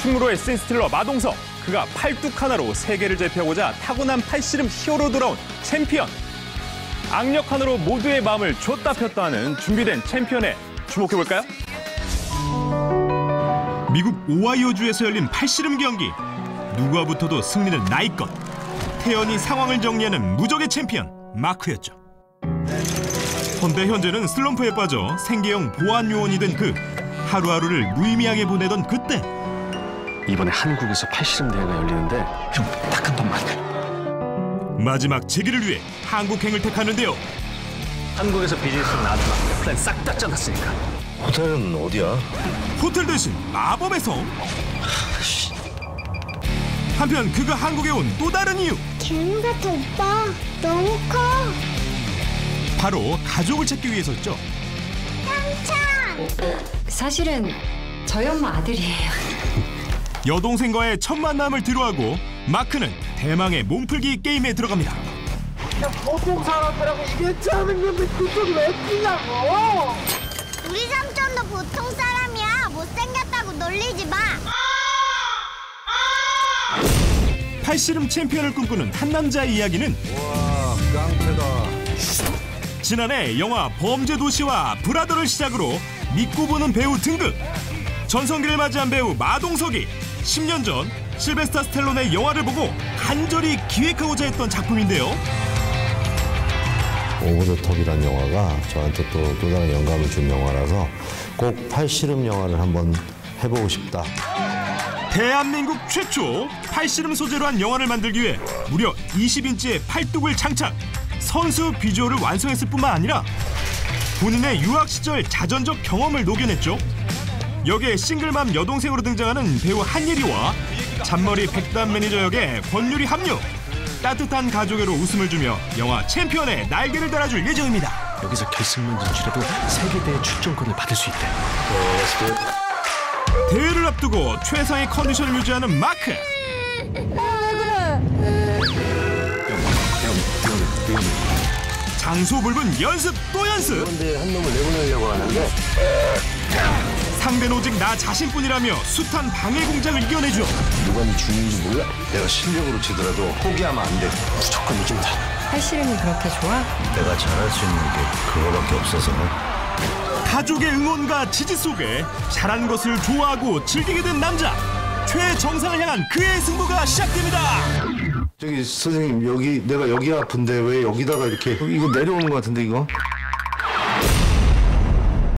충무로의 신스틸러 마동석. 그가 팔뚝 하나로 세계를 제패하고자 타고난 팔씨름 히어로 돌아온 챔피언. 악력 하나로 모두의 마음을 쥐었다 폈다 하는 준비된 챔피언에 주목해볼까요? 미국 오하이오주에서 열린 팔씨름 경기. 누가 붙어도 승리는 나의 것. 태연히 상황을 정리하는 무적의 챔피언 마크였죠. 헌데 현재는 슬럼프에 빠져 생계형 보안 요원이 된 그 하루하루를 무의미하게 보내던 그때 이번에 한국에서 팔씨름 대회가 열리는데 형 딱 한 번만 마지막 재기를 위해 한국행을 택하는데요. 한국에서 비즈니스 나왔지만 플랜 싹 다 짜놨으니까 호텔은 어디야? 호텔 대신 마법의 성. 한편 그가 한국에 온 또 다른 이유 개미 같아 오빠 너무 커 바로 가족을 찾기 위해서였죠. 사실은 저희 엄마 아들이에요. 여동생과의 첫 만남을 뒤로하고 마크는 대망의 몸풀기 게임에 들어갑니다. 우리 삼촌도 보통 사람이야. 못생겼다고 놀리지 마. 팔씨름 챔피언을 꿈꾸는 한 남자의 이야기는 지난해 영화 범죄도시와 브라더를 시작으로 믿고 보는 배우 등극 전성기를 맞이한 배우 마동석이 10년 전 실베스타 스텔론의 영화를 보고 간절히 기획하고자 했던 작품인데요 오버 더 톱이란 영화가 저한테 또 또 다른 영감을 준 영화라서 꼭 팔씨름 영화를 한번 해보고 싶다. 대한민국 최초 팔씨름 소재로 한 영화를 만들기 위해 무려 20인치의 팔뚝을 장착 선수 비주얼을 완성했을 뿐만 아니라 본인의 유학 시절 자전적 경험을 녹여냈죠 여기에 싱글맘 여동생으로 등장하는 배우 한예리와 잔머리 백단 매니저 역의 권유리 합류. 따뜻한 가족애로 웃음을 주며 영화 챔피언에 날개를 달아줄 예정입니다. 여기서 결승만 진출해도 세계대회 출전권을 받을 수 있대. 대회를 앞두고 최상의 컨디션을 유지하는 마크. 장소 불분 연습 또 연습. 근데 한 놈을 내보내려고 하는데 상대는 오직 나 자신뿐이라며 숱한 방해 공작을 이겨내죠 누가 네 주인인지 몰라? 내가 실력으로 치더라도 포기하면 안 돼. 무조건 이긴다. 팔씨름이 그렇게 좋아? 내가 잘할 수 있는 게 그거밖에 없어서. 가족의 응원과 지지 속에 잘한 것을 좋아하고 즐기게 된 남자 최정상을 향한 그의 승부가 시작됩니다 저기 선생님 여기 내가 여기 아픈데 왜 여기다가 이렇게 이거 내려오는 것 같은데 이거?